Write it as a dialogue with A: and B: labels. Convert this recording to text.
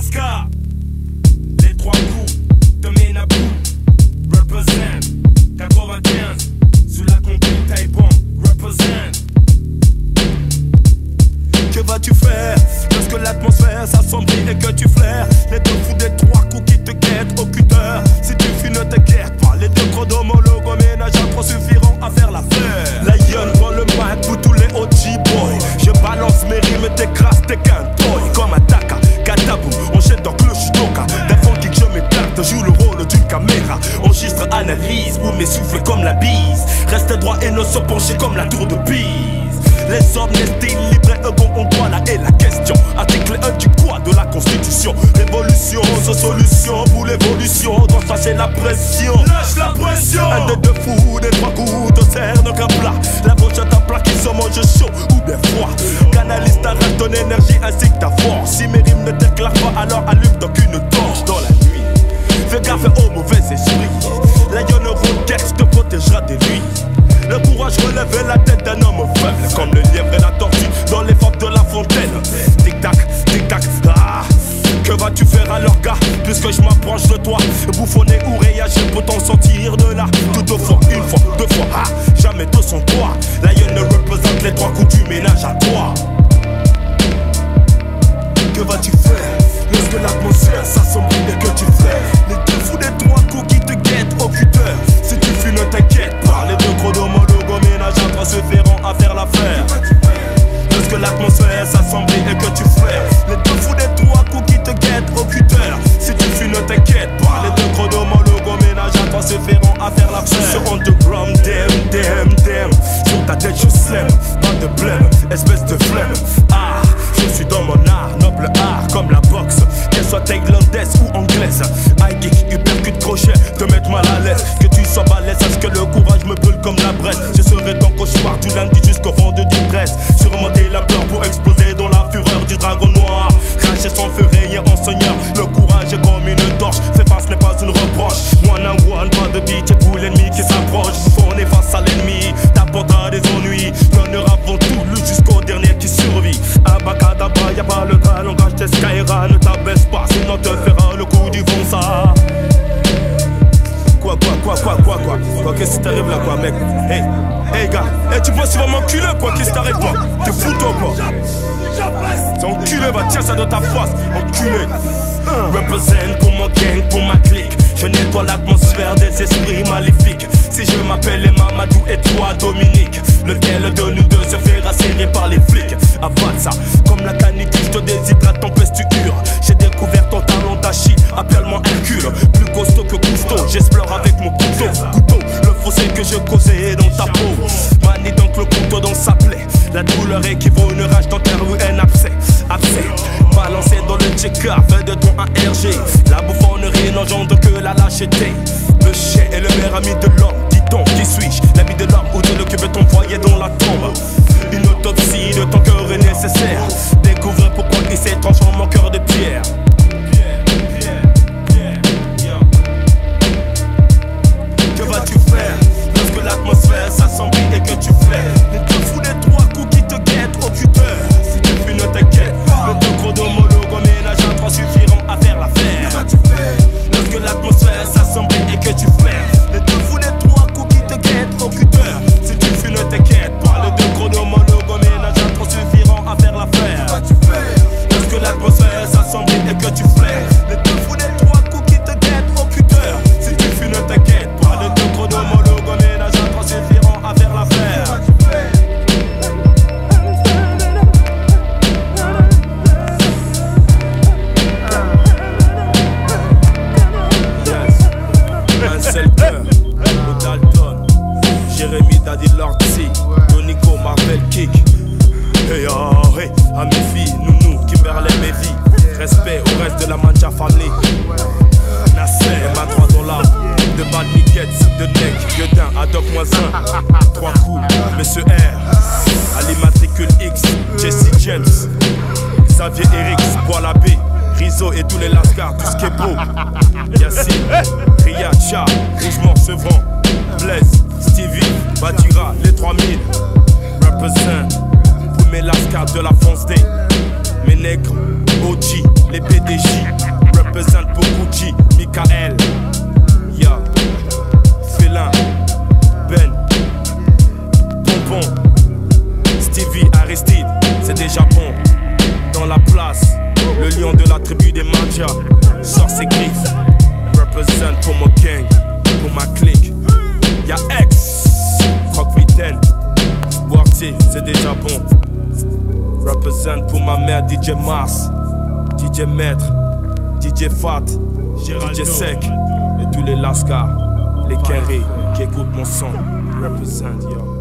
A: Alaska. Droit et ne se pencher comme la tour de Pise les hommes, les libres et bon, on doit là et la question. Article 1 du quoi de la Constitution. Révolution, sans solution pour l'évolution. Doit chercher la pression.
B: Lâche la pression.
A: Un de deux fous, des trois coups de cerne qu'un plat. La brochette à plat qui se mange chaud ou bien froid. Canalise ta rage, ton énergie ainsi que ta force. Si mes rimes ne t'éclairent pas, alors allume la tête d'un homme faible Comme le lièvre et la tortue dans les fables de la fontaine. Tic-tac, tic-tac, ah. Que vas-tu faire alors gars? Puisque je m'approche de toi Bouffonner ou réagir pour t'en sortir de là? Toutefois, une fois, deux fois, Espèce de flemme, ah je suis dans mon art, noble art comme la boxe. Qu'elle soit thaïlandaise ou anglaise. High kick, uppercut, crochet, te mettre mal à l'aise. Que tu sois balèze, sache que le courage me brûle comme la braise. Je serai ton cauchemar du lundi jusqu'au de d'ivresse Surmonter la peur pour exploser dans la fureur du dragon noir. Cracher sans feu, rayer en seigneur. Le courage est comme une torche, fais face n'est pas une reproche. One on one, pas de pitié penses qu'il va m'enculer, quoi. Qu'est-ce t'arrive, quoi T'es fou, toi, quoi. C'est enculé, va, tiens ça dans ta face, enculé. Represent pour mon gang, pour ma clique. Je nettoie l'atmosphère des esprits fait de ton ARG. La bouffonnerie n'engendre que la lâcheté. Le chien est le meilleur ami de l'homme. Moins 1. Trois coups, Monsieur R. Ali Matricule X, Jesse James. Xavier Eric, Bois la baie, Rizzo et tous les Lascars, est beau. Yassine, Riyad, Cha, Rougemont, Sevran, Blaise, Stevie, Badira, les 3000. Represent pour mes Lascars de la France Day. Mes nègres, bon. Dans la place, le lion de la tribu des Mandia, sort ses griffes, represent pour mon gang, pour ma clique. Y'a X, Croc Vitaine, Boirtier, c'est déjà bon. Represent pour ma mère DJ Mars, DJ Maître, DJ Fat, DJ Sec et tous les Lascars, les Kenry qui écoutent mon son. Represent, yo.